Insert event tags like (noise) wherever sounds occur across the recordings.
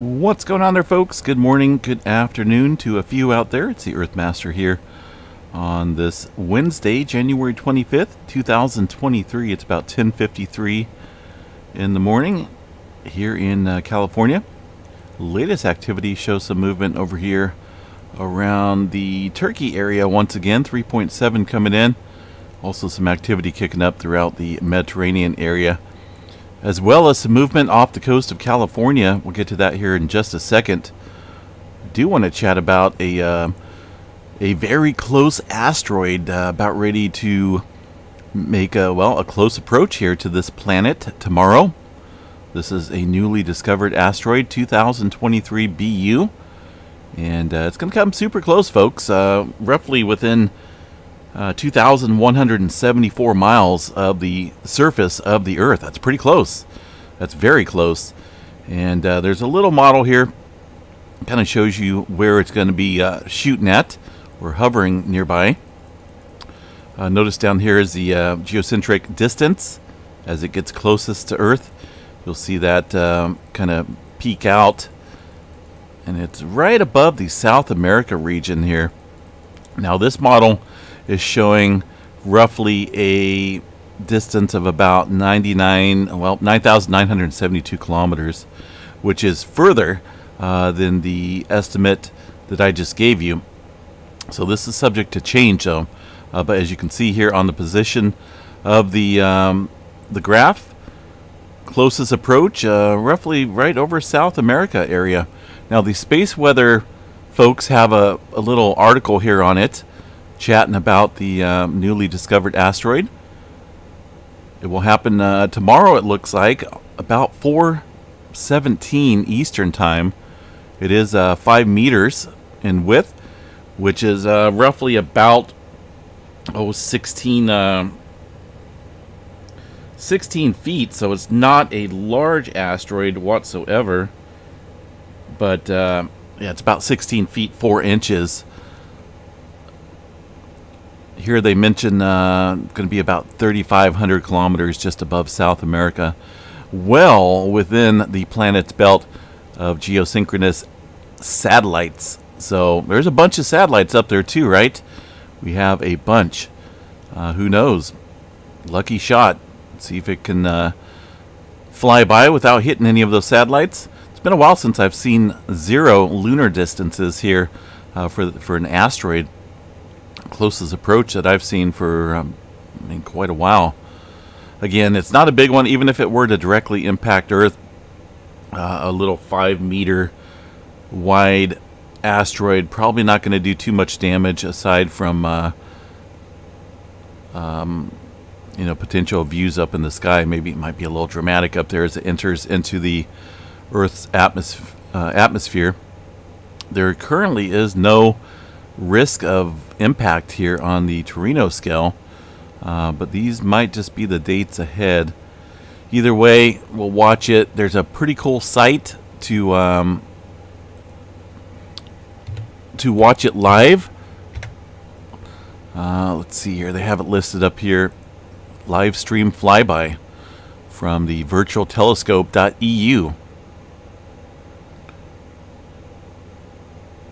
What's going on there, folks? Good morning, good afternoon to a few out there. It's the Earthmaster here on this Wednesday, January 25th, 2023. It's about 10:53 in the morning here in uh, California. Latest activity shows some movement over here around the Turkey area once again. 3.7 coming in. Also some activity kicking up throughout the Mediterranean area as well as some movement off the coast of California. We'll get to that here in just a second. I do want to chat about a uh, a very close asteroid uh, about ready to make a well a close approach here to this planet tomorrow. This is a newly discovered asteroid, 2023 BU, and uh, it's going to come super close, folks. Uh, roughly within uh, 2,174 miles of the surface of the Earth. That's pretty close. That's very close. And uh, there's a little model here. Kind of shows you where it's going to be uh, shooting at or hovering nearby. Uh, notice down here is the uh, geocentric distance as it gets closest to Earth. You'll see that um, kind of peak out. And it's right above the South America region here. Now this model is showing roughly a distance of about 99, well, 9,972 kilometers, which is further uh, than the estimate that I just gave you. So this is subject to change, though. Uh, but as you can see here on the position of the um, the graph, closest approach, uh, roughly right over South America area. Now the space weather folks have a, a little article here on it chatting about the um, newly discovered asteroid. It will happen uh, tomorrow, it looks like, about 4:17 Eastern Time. It is uh, 5 meters in width, which is uh, roughly about oh 16 uh, 16 feet, so it's not a large asteroid whatsoever. But uh, yeah, it's about 16 feet 4 inches here they mention uh, going to be about 3,500 kilometers just above South America, well within the planet's belt of geosynchronous satellites. So there's a bunch of satellites up there too, right? We have a bunch. Uh, who knows? Lucky shot. See if it can uh, fly by without hitting any of those satellites. It's been a while since I've seen zero lunar distances here uh, for for an asteroid closest approach that I've seen for um, I mean, quite a while. Again, it's not a big one, even if it were to directly impact Earth. Uh, a little five meter wide asteroid probably not going to do too much damage aside from uh, um, you know potential views up in the sky. Maybe it might be a little dramatic up there as it enters into the Earth's atmos uh, atmosphere. There currently is no risk of impact here on the Torino scale, uh, but these might just be the dates ahead. Either way, we'll watch it. There's a pretty cool site to um, to watch it live. Uh, let's see here. They have it listed up here. Live stream flyby from the virtualtelescope.eu.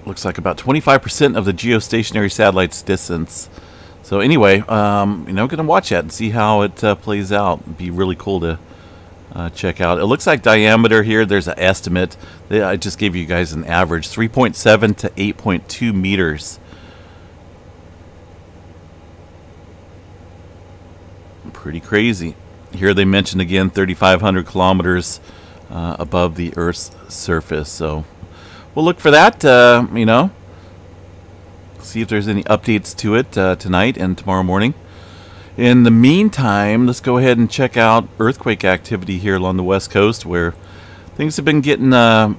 looks like about 25% of the geostationary satellite's distance. So anyway, um, you know, going to watch that and see how it uh, plays out. Be really cool to uh, check out. It looks like diameter here, there's an estimate. I just gave you guys an average, 3.7 to 8.2 meters. Pretty crazy. Here they mentioned again 3,500 kilometers uh, above the Earth's surface. So we'll look for that, uh, you know. See if there's any updates to it uh, tonight and tomorrow morning. In the meantime, let's go ahead and check out earthquake activity here along the west coast where things have been getting uh,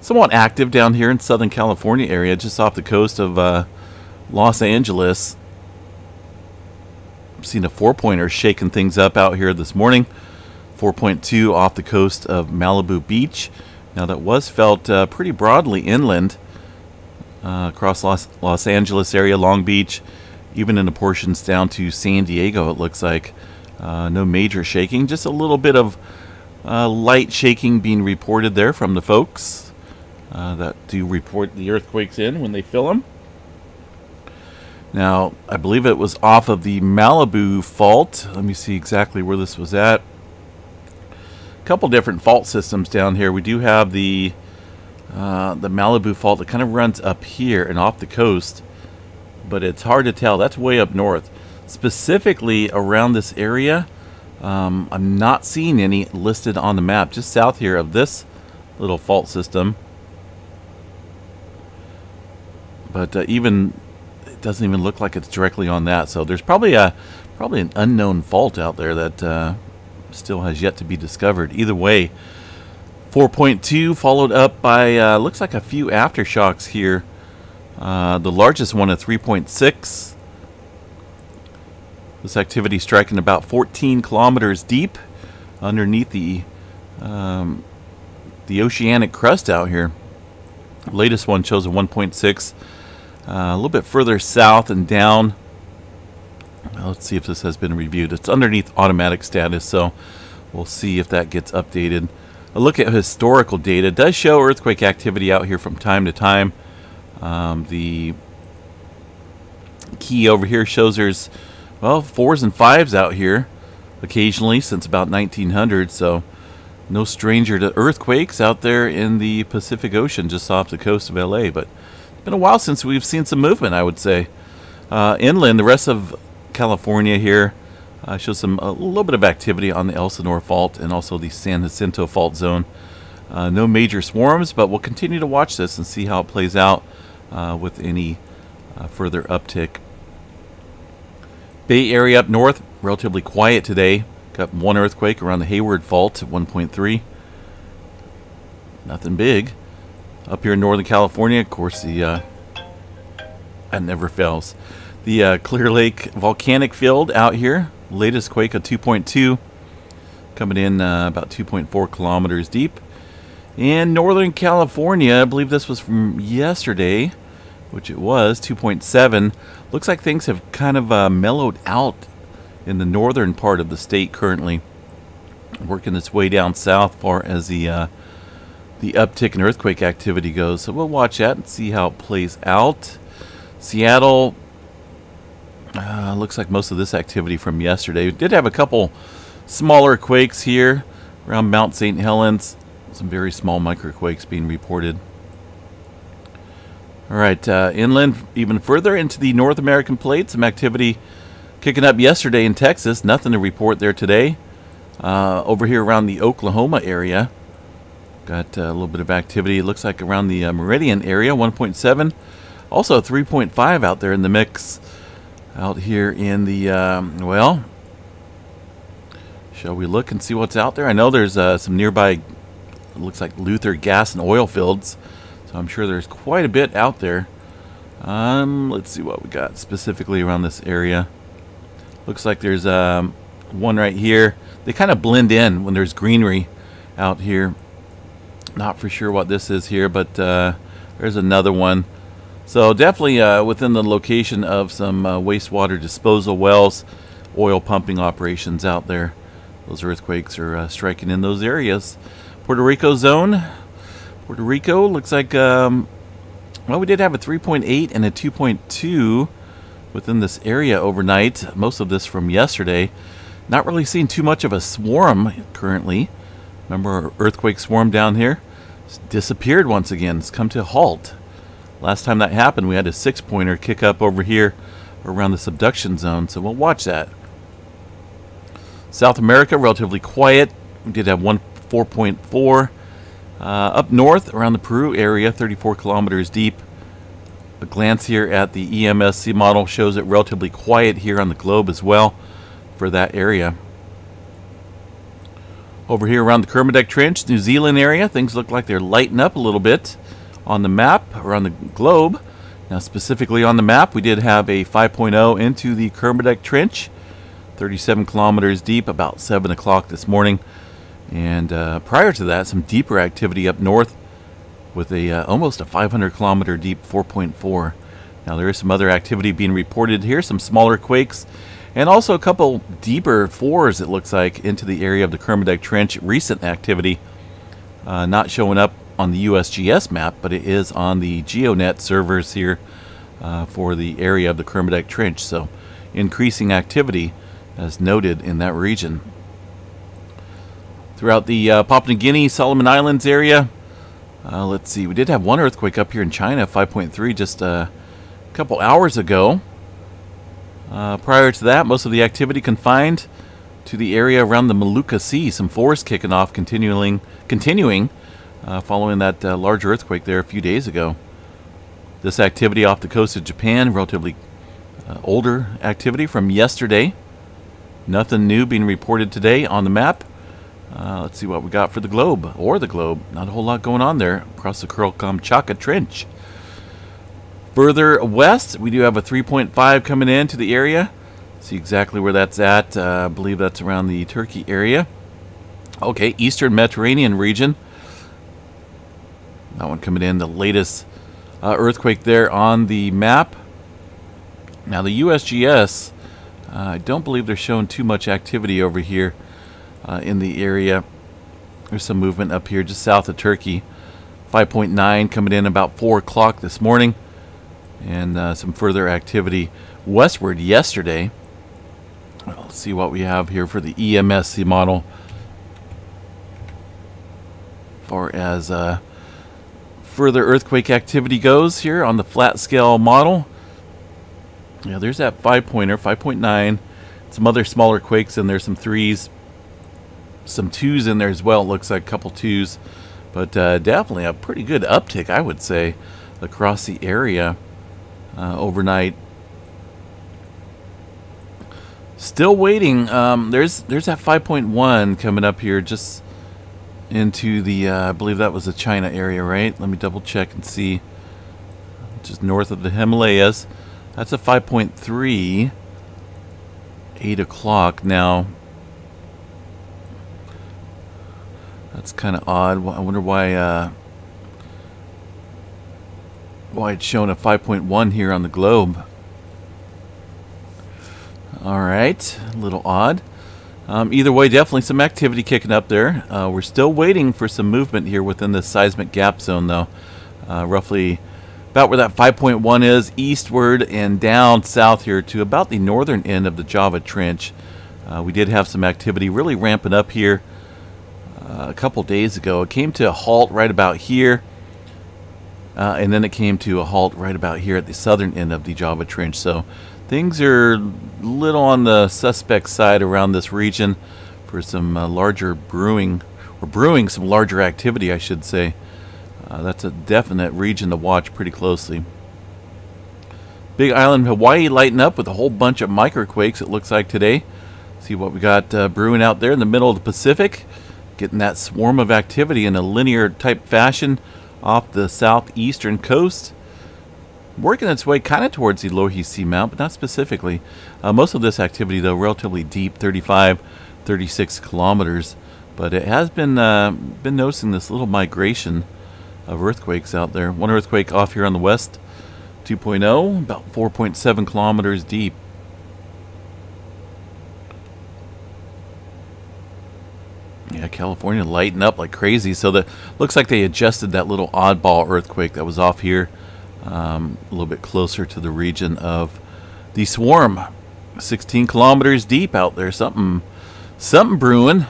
somewhat active down here in Southern California area, just off the coast of uh, Los Angeles. I've seen a four-pointer shaking things up out here this morning. 4.2 off the coast of Malibu Beach. Now that was felt uh, pretty broadly inland uh, across Los, Los Angeles area, Long Beach, even in the portions down to San Diego, it looks like. Uh, no major shaking, just a little bit of Uh, light shaking being reported there from the folks uh, that do report the earthquakes in when they feel them. Now, I believe it was off of the Malibu fault. Let me see exactly where this was at. Couple different fault systems down here. We do have the uh, the Malibu fault that kind of runs up here and off the coast, but it's hard to tell. That's way up north. Specifically around this area, um, I'm not seeing any listed on the map. Just south here of this little fault system. But uh, even it doesn't even look like it's directly on that. So there's probably a probably an unknown fault out there that uh, still has yet to be discovered. Either way, 4.2 followed up by uh, looks like a few aftershocks here. Uh, the largest one at 3.6. This activity striking about 14 kilometers deep underneath the um, the oceanic crust out here. Latest one shows a 1.6 uh, a little bit further south and down. Let's see if this has been reviewed. It's underneath automatic status, so we'll see if that gets updated. A look at historical data does show earthquake activity out here from time to time. Um, the key over here shows there's, well, fours and fives out here occasionally since about 1900, so no stranger to earthquakes out there in the Pacific Ocean just off the coast of LA. But it's been a while since we've seen some movement, I would say. Uh, inland, the rest of California here uh, shows some a little bit of activity on the Elsinore Fault and also the San Jacinto Fault Zone. Uh, no major swarms, but we'll continue to watch this and see how it plays out uh, with any uh, further uptick. Bay Area up north, relatively quiet today. Got one earthquake around the Hayward Fault at 1.3. Nothing big. Up here in Northern California, of course, the uh, that never fails. The uh, Clear Lake volcanic field out here, latest quake of 2.2, coming in uh, about 2.4 kilometers deep. In Northern California, I believe this was from yesterday, which it was 2.7. Looks like things have kind of uh, mellowed out in the northern part of the state currently, working its way down south far as the uh, the uptick in earthquake activity goes. So we'll watch that and see how it plays out. Seattle, uh, looks like most of this activity from yesterday. We did have a couple smaller quakes here around Mount St. Helens. Some very small microquakes being reported. All right, uh, inland even further into the North American plate. Some activity kicking up yesterday in Texas. Nothing to report there today. Uh, over here around the Oklahoma area. Got uh, a little bit of activity. It looks like around the uh, Meridian area, 1.7. Also 3.5 out there in the mix. Out here in the, um, well, shall we look and see what's out there? I know there's uh, some nearby, looks like Luther gas and oil fields. So I'm sure there's quite a bit out there. Um, let's see what we got specifically around this area. Looks like there's um, one right here. They kind of blend in when there's greenery out here. Not for sure what this is here, but uh, there's another one. So definitely uh, within the location of some uh, wastewater disposal wells, oil pumping operations out there. Those earthquakes are uh, striking in those areas. Puerto Rico zone. Puerto Rico looks like, um, well, we did have a 3.8 and a 2.2 within this area overnight. Most of this from yesterday. Not really seeing too much of a swarm currently. Remember our earthquake swarm down here? It's disappeared once again. It's come to a halt. Last time that happened, we had a six-pointer kick up over here around the subduction zone, so we'll watch that. South America, relatively quiet. We did have one 4.4. Uh, up north, around the Peru area, 34 kilometers deep. A glance here at the EMSC model shows it relatively quiet here on the globe as well for that area. Over here around the Kermadec Trench, New Zealand area, things look like they're lighting up a little bit on the map or on the globe. Now specifically on the map, we did have a 5.0 into the Kermadec Trench, 37 kilometers deep, about 7 o'clock this morning. And uh, prior to that, some deeper activity up north with a uh, almost a 500 kilometer deep 4.4. Now there is some other activity being reported here, some smaller quakes And also a couple deeper fours, it looks like, into the area of the Kermadec Trench. Recent activity uh, not showing up on the USGS map, but it is on the GeoNet servers here uh, for the area of the Kermadec Trench. So increasing activity as noted in that region. Throughout the uh, Papua New Guinea, Solomon Islands area, uh, let's see, we did have one earthquake up here in China, 5.3, just uh, a couple hours ago. Uh, prior to that, most of the activity confined to the area around the Molucca Sea. Some force kicking off, continuing, continuing uh, following that uh, large earthquake there a few days ago. This activity off the coast of Japan, relatively uh, older activity from yesterday. Nothing new being reported today on the map. Uh, let's see what we got for the globe, or the globe. Not a whole lot going on there across the Kuril-Kamchatka Trench. Further west, we do have a 3.5 coming into the area. See exactly where that's at. Uh, I believe that's around the Turkey area. Okay, Eastern Mediterranean region. That one coming in, the latest uh, earthquake there on the map. Now the USGS, uh, I don't believe they're showing too much activity over here uh, in the area. There's some movement up here just south of Turkey. 5.9 coming in about 4 o'clock this morning. And uh, some further activity westward yesterday. Let's see what we have here for the EMSC model. As far as uh, further earthquake activity goes here on the flat scale model. Yeah, there's that five pointer, 5.9. Some other smaller quakes and there's some threes, some twos in there as well. It looks like a couple twos, but uh, definitely a pretty good uptick, I would say, across the area uh, overnight. Still waiting. Um, there's there's that 5.1 coming up here, just into the. Uh, I believe that was the China area, right? Let me double check and see. Just north of the Himalayas. That's a 5.3. 8 o'clock now. That's kind of odd. I wonder why uh, why it's shown a 5.1 here on the globe. Alright, a little odd. Um, either way, definitely some activity kicking up there. Uh, we're still waiting for some movement here within the seismic gap zone, though. Uh, roughly about where that 5.1 is, eastward and down south here to about the northern end of the Java Trench. Uh, we did have some activity really ramping up here uh, a couple days ago. It came to a halt right about here. Uh, and then it came to a halt right about here at the southern end of the Java Trench. So things are a little on the suspect side around this region for some uh, larger brewing, or brewing some larger activity, I should say. Uh, that's a definite region to watch pretty closely. Big Island Hawaii lighting up with a whole bunch of microquakes, it looks like today. See what we got uh, brewing out there in the middle of the Pacific. Getting that swarm of activity in a linear type fashion off the southeastern coast. Working its way kind of towards the Loihi Seamount, but not specifically. Uh, most of this activity, though, relatively deep, 35, 36 kilometers. But it has been uh, been noticing this little migration of earthquakes out there. One earthquake off here on the west, 2.0, about 4.7 kilometers deep. Yeah, California lighting up like crazy. So that looks like they adjusted that little oddball earthquake that was off here, um, a little bit closer to the region of the swarm. 16 kilometers deep out there. Something, something brewing.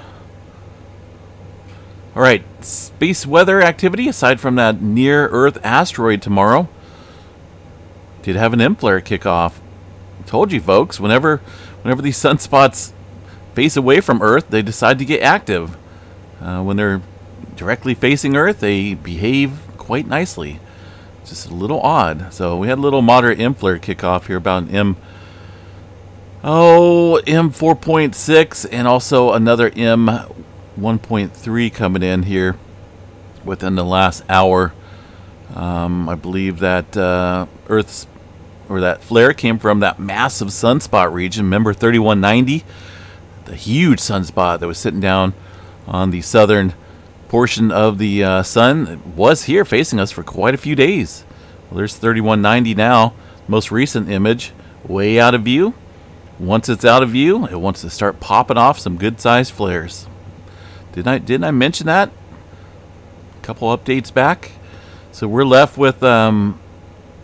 All right, space weather activity aside from that near Earth asteroid tomorrow. Did have an M flare kick off. Told you folks, whenever whenever these (laughs) sunspots face away from Earth, they decide to get active. Uh, when they're directly facing Earth, they behave quite nicely. Just a little odd. So we had a little moderate M flare kickoff here about an M. Oh, M4.6 and also another M1.3 coming in here within the last hour. Um, I believe that uh, Earth's or that flare came from that massive sunspot region. Remember 3190? the huge sunspot that was sitting down on the southern portion of the uh, sun was here facing us for quite a few days. Well, there's 3190 now, most recent image, way out of view. once it's out of view, it wants to start popping off some good-sized flares. Didn't I didn't I mention that? A couple updates back. So we're left with um,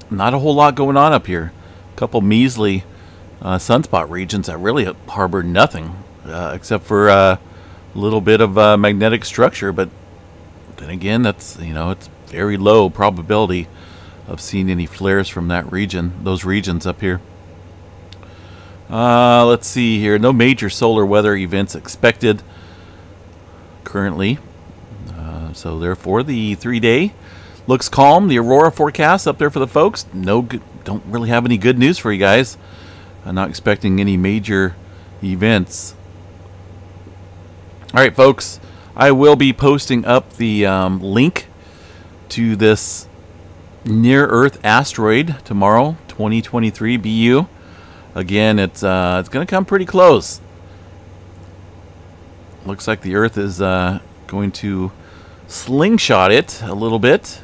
not a whole lot going on up here. A couple measly uh, sunspot regions that really harbor nothing uh, except for uh, little bit of uh, magnetic structure. But then again, that's you know it's very low probability of seeing any flares from that region, those regions up here. Uh, let's see here. No major solar weather events expected currently. Uh, so therefore, the three-day looks calm. The aurora forecast up there for the folks. No, good, don't really have any good news for you guys. I'm not expecting any major events. All right, folks. I will be posting up the um, link to this near-Earth asteroid tomorrow, 2023 BU. Again, it's uh, it's going to come pretty close. Looks like the Earth is uh, going to slingshot it a little bit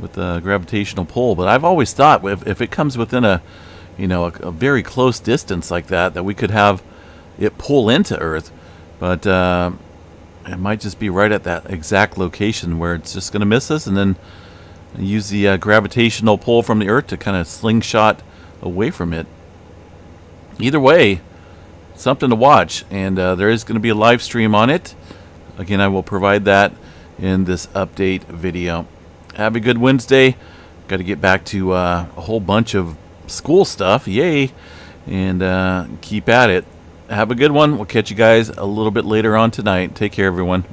with the gravitational pull. But I've always thought if, if it comes within a, you know, a, a, very close distance like that, that we could have it pull into Earth. But uh, it might just be right at that exact location where it's just going to miss us and then use the uh, gravitational pull from the Earth to kind of slingshot away from it. Either way, something to watch, and uh, there is going to be a live stream on it. Again, I will provide that in this update video. Have a good Wednesday. Got to get back to uh, a whole bunch of school stuff. Yay! And uh, keep at it. Have a good one. We'll catch you guys a little bit later on tonight. Take care, everyone.